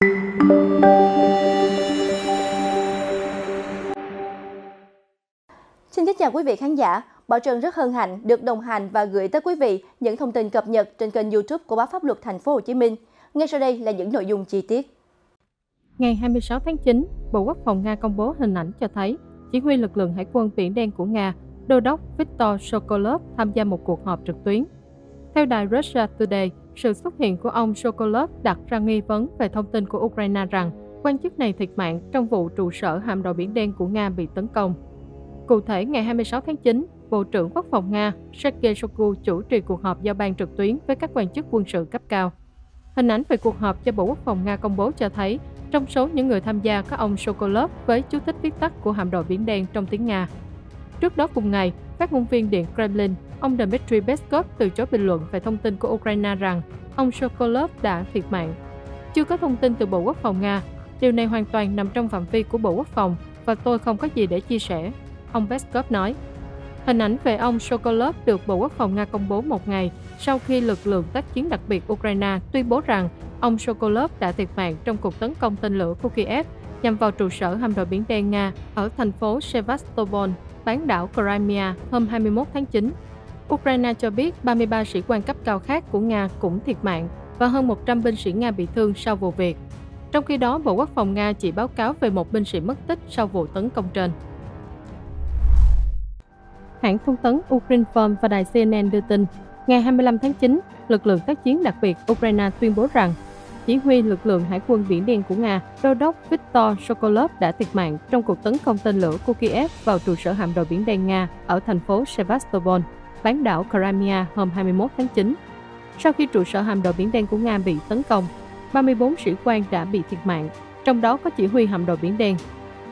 Xin kính chào quý vị khán giả. Bảo Trân rất hân hạnh được đồng hành và gửi tới quý vị những thông tin cập nhật trên kênh YouTube của báo Pháp luật Thành phố Hồ Chí Minh. Ngay sau đây là những nội dung chi tiết. Ngày 26 tháng 9, Bộ Quốc phòng Nga công bố hình ảnh cho thấy chỉ huy lực lượng hải quân Biển Đen của Nga, Đô đốc Viktor Sokolov tham gia một cuộc họp trực tuyến. Theo đài Russia Today, sự xuất hiện của ông Sokolov đặt ra nghi vấn về thông tin của Ukraine rằng quan chức này thiệt mạng trong vụ trụ sở hạm đội Biển Đen của Nga bị tấn công. Cụ thể, ngày 26 tháng 9, Bộ trưởng Quốc phòng Nga Sergei Shoigu chủ trì cuộc họp giao ban trực tuyến với các quan chức quân sự cấp cao. Hình ảnh về cuộc họp do Bộ Quốc phòng Nga công bố cho thấy, trong số những người tham gia có ông Sokolov với chú thích viết tắt của hạm đội Biển Đen trong tiếng Nga. Trước đó cùng ngày, phát ngôn viên Điện Kremlin, ông Dmitry Peskov từ chối bình luận về thông tin của Ukraine rằng ông Sokolov đã thiệt mạng. Chưa có thông tin từ Bộ Quốc phòng Nga, điều này hoàn toàn nằm trong phạm vi của Bộ Quốc phòng và tôi không có gì để chia sẻ, ông Peskov nói. Hình ảnh về ông Sokolov được Bộ Quốc phòng Nga công bố một ngày sau khi lực lượng tác chiến đặc biệt Ukraine tuyên bố rằng ông Sokolov đã thiệt mạng trong cuộc tấn công tên lửa của Kiev nhằm vào trụ sở hạm đội Biển Đen Nga ở thành phố Sevastopol, bán đảo Crimea hôm 21 tháng 9. Ukraine cho biết 33 sĩ quan cấp cao khác của Nga cũng thiệt mạng và hơn 100 binh sĩ Nga bị thương sau vụ việc. Trong khi đó, Bộ Quốc phòng Nga chỉ báo cáo về một binh sĩ mất tích sau vụ tấn công trên. Hãng thông tấn Ukrinform và đài CNN đưa tin, ngày 25 tháng 9, lực lượng tác chiến đặc biệt Ukraine tuyên bố rằng chỉ huy lực lượng hải quân Biển Đen của Nga, đô đốc Viktor Sokolov đã thiệt mạng trong cuộc tấn công tên lửa của Kiev vào trụ sở hạm đội Biển Đen Nga ở thành phố Sevastopol, bán đảo Crimea hôm 21 tháng 9. Sau khi trụ sở hạm đội Biển Đen của Nga bị tấn công, 34 sĩ quan đã bị thiệt mạng, trong đó có chỉ huy hạm đội Biển Đen.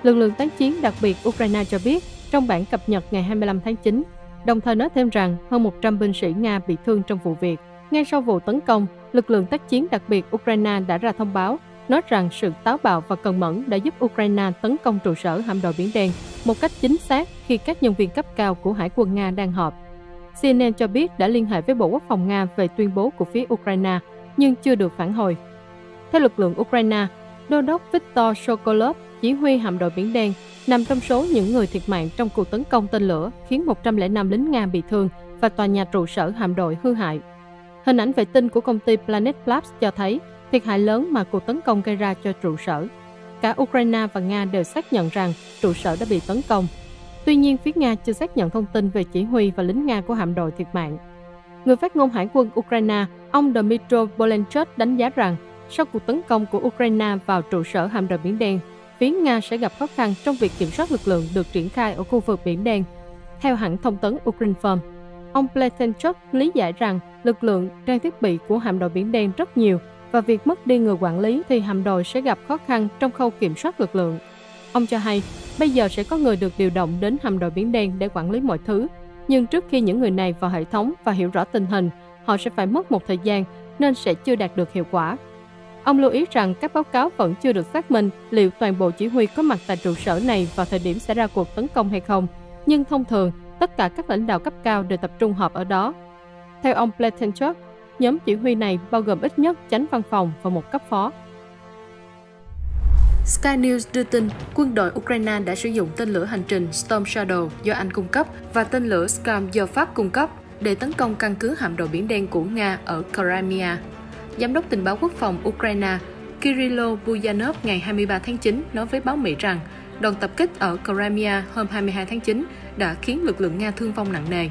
Lực lượng tác chiến đặc biệt Ukraine cho biết trong bản cập nhật ngày 25 tháng 9, đồng thời nói thêm rằng hơn 100 binh sĩ Nga bị thương trong vụ việc. Ngay sau vụ tấn công, lực lượng tác chiến đặc biệt Ukraine đã ra thông báo nói rằng sự táo bạo và cần mẫn đã giúp Ukraine tấn công trụ sở hạm đội Biển Đen một cách chính xác khi các nhân viên cấp cao của Hải quân Nga đang họp. CNN cho biết đã liên hệ với Bộ Quốc phòng Nga về tuyên bố của phía Ukraine, nhưng chưa được phản hồi. Theo lực lượng Ukraine, Đô đốc Viktor Sokolov, chỉ huy hạm đội Biển Đen, nằm trong số những người thiệt mạng trong cuộc tấn công tên lửa khiến 105 lính Nga bị thương và tòa nhà trụ sở hạm đội hư hại. Hình ảnh vệ tinh của công ty Planet Labs cho thấy thiệt hại lớn mà cuộc tấn công gây ra cho trụ sở. Cả Ukraine và Nga đều xác nhận rằng trụ sở đã bị tấn công. Tuy nhiên, phía Nga chưa xác nhận thông tin về chỉ huy và lính Nga của hạm đội thiệt mạng. Người phát ngôn Hải quân Ukraine, ông Dmytro Bolenchuk đánh giá rằng sau cuộc tấn công của Ukraine vào trụ sở hạm đội Biển Đen, phía Nga sẽ gặp khó khăn trong việc kiểm soát lực lượng được triển khai ở khu vực Biển Đen. Theo hãng thông tấn Ukrinform, ông Pletenchuk lý giải rằng lực lượng trang thiết bị của hạm đội Biển Đen rất nhiều và việc mất đi người quản lý thì hạm đội sẽ gặp khó khăn trong khâu kiểm soát lực lượng. Ông cho hay, bây giờ sẽ có người được điều động đến hạm đội Biển Đen để quản lý mọi thứ, nhưng trước khi những người này vào hệ thống và hiểu rõ tình hình, họ sẽ phải mất một thời gian nên sẽ chưa đạt được hiệu quả. Ông lưu ý rằng các báo cáo vẫn chưa được xác minh liệu toàn bộ chỉ huy có mặt tại trụ sở này vào thời điểm xảy ra cuộc tấn công hay không, nhưng thông thường tất cả các lãnh đạo cấp cao đều tập trung họp ở đó. Theo ông Pletenchuk, nhóm chỉ huy này bao gồm ít nhất chánh văn phòng và một cấp phó. Sky News đưa tin quân đội Ukraine đã sử dụng tên lửa hành trình Storm Shadow do Anh cung cấp và tên lửa Scam do Pháp cung cấp để tấn công căn cứ hạm đội Biển Đen của Nga ở Crimea. Giám đốc tình báo quốc phòng Ukraine Kirilo Buyanov ngày 23 tháng 9 nói với báo Mỹ rằng đòn tập kích ở Crimea hôm 22 tháng 9 đã khiến lực lượng Nga thương vong nặng nề.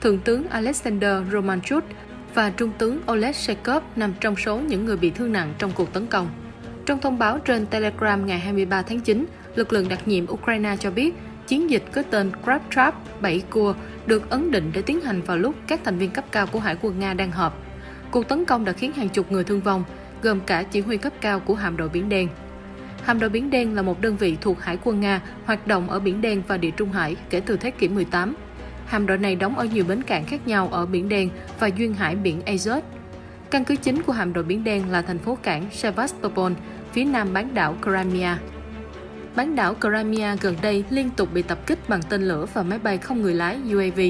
Thượng tướng Alexander Romanchuk và Trung tướng Oleg Shekov nằm trong số những người bị thương nặng trong cuộc tấn công. Trong thông báo trên Telegram ngày 23 tháng 9, lực lượng đặc nhiệm Ukraine cho biết chiến dịch có tên Crab Trap 7 cua được ấn định để tiến hành vào lúc các thành viên cấp cao của Hải quân Nga đang họp. Cuộc tấn công đã khiến hàng chục người thương vong, gồm cả chỉ huy cấp cao của hạm đội Biển Đen. Hạm đội Biển Đen là một đơn vị thuộc Hải quân Nga hoạt động ở Biển Đen và Địa Trung Hải kể từ thế kỷ 18. Hạm đội này đóng ở nhiều bến cảng khác nhau ở Biển Đen và duyên hải biển Azov. Căn cứ chính của hạm đội Biển Đen là thành phố cảng Sevastopol, phía nam bán đảo Crimea. Bán đảo Crimea gần đây liên tục bị tập kích bằng tên lửa và máy bay không người lái UAV.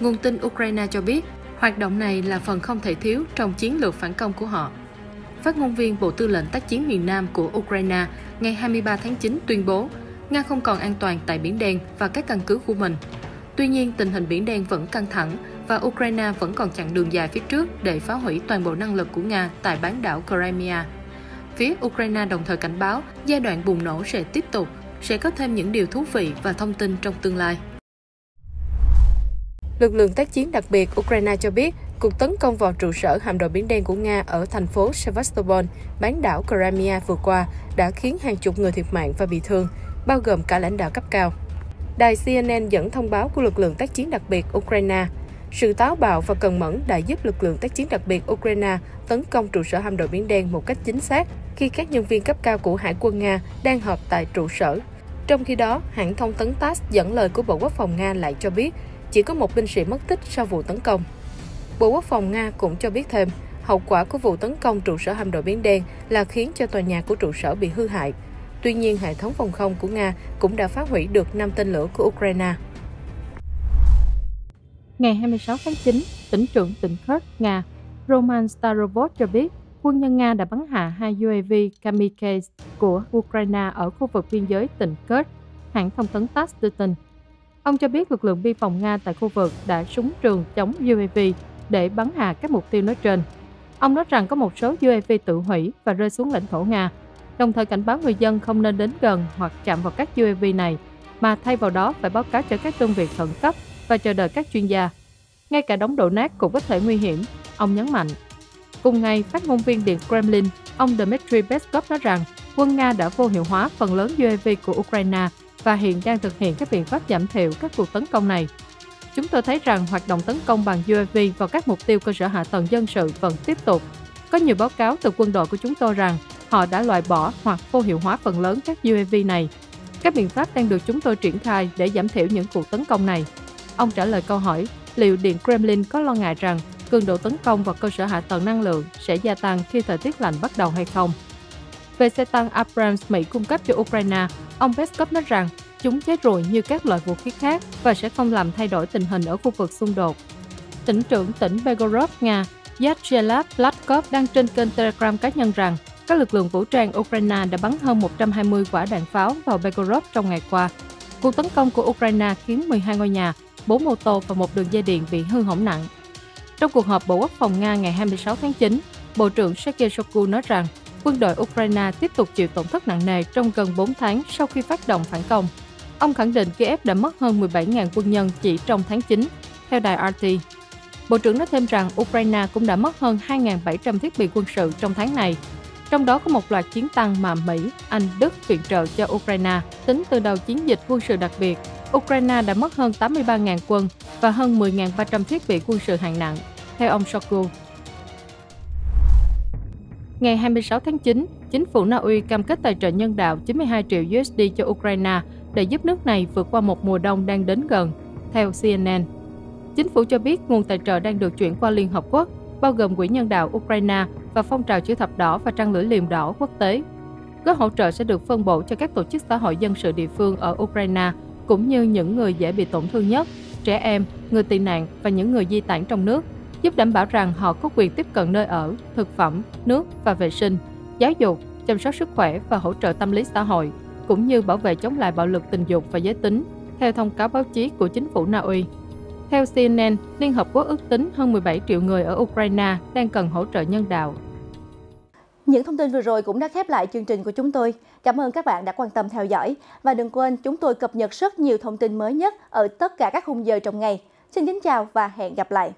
Nguồn tin Ukraine cho biết, hoạt động này là phần không thể thiếu trong chiến lược phản công của họ phát ngôn viên Bộ Tư lệnh tác chiến miền Nam của Ukraine ngày 23 tháng 9 tuyên bố Nga không còn an toàn tại Biển Đen và các căn cứ của mình. Tuy nhiên, tình hình Biển Đen vẫn căng thẳng và Ukraine vẫn còn chặng đường dài phía trước để phá hủy toàn bộ năng lực của Nga tại bán đảo Crimea. Phía Ukraine đồng thời cảnh báo giai đoạn bùng nổ sẽ tiếp tục, sẽ có thêm những điều thú vị và thông tin trong tương lai. Lực lượng tác chiến đặc biệt Ukraine cho biết cuộc tấn công vào trụ sở hạm đội Biển Đen của Nga ở thành phố Sevastopol, bán đảo Crimea vừa qua đã khiến hàng chục người thiệt mạng và bị thương, bao gồm cả lãnh đạo cấp cao. Đài CNN dẫn thông báo của lực lượng tác chiến đặc biệt Ukraine. Sự táo bạo và cần mẫn đã giúp lực lượng tác chiến đặc biệt Ukraine tấn công trụ sở hạm đội Biển Đen một cách chính xác khi các nhân viên cấp cao của Hải quân Nga đang họp tại trụ sở. Trong khi đó, hãng thông tấn TASS dẫn lời của Bộ Quốc phòng Nga lại cho biết chỉ có một binh sĩ mất tích sau vụ tấn công. Bộ Quốc phòng Nga cũng cho biết thêm, hậu quả của vụ tấn công trụ sở hạm đội Biển Đen là khiến cho tòa nhà của trụ sở bị hư hại. Tuy nhiên, hệ thống phòng không của Nga cũng đã phá hủy được 5 tên lửa của Ukraine. Ngày 26 tháng 9, tỉnh trưởng tỉnh Kursk, Nga, Roman Starovot cho biết quân nhân Nga đã bắn hạ hai UAV Kamikaze của Ukraine ở khu vực biên giới tỉnh Kursk, hãng thông tấn TASS đưa tin. Ông cho biết lực lượng biên phòng Nga tại khu vực đã súng trường chống UAV để bắn hạ các mục tiêu nói trên. Ông nói rằng có một số UAV tự hủy và rơi xuống lãnh thổ Nga, đồng thời cảnh báo người dân không nên đến gần hoặc chạm vào các UAV này, mà thay vào đó phải báo cáo cho các đơn vị khẩn cấp và chờ đợi các chuyên gia. Ngay cả đống đổ nát cũng có thể nguy hiểm, ông nhấn mạnh. Cùng ngày, phát ngôn viên Điện Kremlin, ông Dmitry Peskov nói rằng quân Nga đã vô hiệu hóa phần lớn UAV của Ukraine và hiện đang thực hiện các biện pháp giảm thiểu các cuộc tấn công này. Chúng tôi thấy rằng hoạt động tấn công bằng UAV vào các mục tiêu cơ sở hạ tầng dân sự vẫn tiếp tục. Có nhiều báo cáo từ quân đội của chúng tôi rằng họ đã loại bỏ hoặc vô hiệu hóa phần lớn các UAV này. Các biện pháp đang được chúng tôi triển khai để giảm thiểu những cuộc tấn công này. Ông trả lời câu hỏi liệu Điện Kremlin có lo ngại rằng cường độ tấn công vào cơ sở hạ tầng năng lượng sẽ gia tăng khi thời tiết lạnh bắt đầu hay không. Về xe tăng Abrams Mỹ cung cấp cho Ukraine, ông Peskov nói rằng chúng chết rồi như các loại vũ khí khác và sẽ không làm thay đổi tình hình ở khu vực xung đột. Tỉnh trưởng tỉnh Belgorod, Nga, Vyacheslav Latkov đang trên kênh Telegram cá nhân rằng các lực lượng vũ trang Ukraine đã bắn hơn 120 quả đạn pháo vào Belgorod trong ngày qua. Cuộc tấn công của Ukraine khiến 12 ngôi nhà, 4 ô tô và một đường dây điện bị hư hỏng nặng. Trong cuộc họp Bộ Quốc phòng Nga ngày 26 tháng 9, Bộ trưởng Sergei Shoigu nói rằng quân đội Ukraine tiếp tục chịu tổn thất nặng nề trong gần 4 tháng sau khi phát động phản công. Ông khẳng định Kiev đã mất hơn 17.000 quân nhân chỉ trong tháng 9, theo đài RT. Bộ trưởng nói thêm rằng Ukraine cũng đã mất hơn 2.700 thiết bị quân sự trong tháng này, trong đó có một loạt chiến tăng mà Mỹ, Anh, Đức viện trợ cho Ukraine. Tính từ đầu chiến dịch quân sự đặc biệt, Ukraine đã mất hơn 83.000 quân và hơn 10.300 thiết bị quân sự hạng nặng, theo ông Shoigu. Ngày 26 tháng 9, chính phủ Na Uy cam kết tài trợ nhân đạo 92 triệu USD cho Ukraine để giúp nước này vượt qua một mùa đông đang đến gần, theo CNN. Chính phủ cho biết nguồn tài trợ đang được chuyển qua Liên Hợp Quốc, bao gồm Quỹ Nhân đạo Ukraine và Phong trào Chữ Thập Đỏ và Trăng Lưỡi Liềm Đỏ quốc tế. Gói hỗ trợ sẽ được phân bổ cho các tổ chức xã hội dân sự địa phương ở Ukraine, cũng như những người dễ bị tổn thương nhất, trẻ em, người tị nạn và những người di tản trong nước, giúp đảm bảo rằng họ có quyền tiếp cận nơi ở, thực phẩm, nước và vệ sinh, giáo dục, chăm sóc sức khỏe và hỗ trợ tâm lý xã hội, cũng như bảo vệ chống lại bạo lực tình dục và giới tính, theo thông cáo báo chí của chính phủ Na Uy. Theo CNN, Liên Hợp Quốc ước tính hơn 17 triệu người ở Ukraine đang cần hỗ trợ nhân đạo. Những thông tin vừa rồi cũng đã khép lại chương trình của chúng tôi. Cảm ơn các bạn đã quan tâm theo dõi. Và đừng quên chúng tôi cập nhật rất nhiều thông tin mới nhất ở tất cả các khung giờ trong ngày. Xin kính chào và hẹn gặp lại.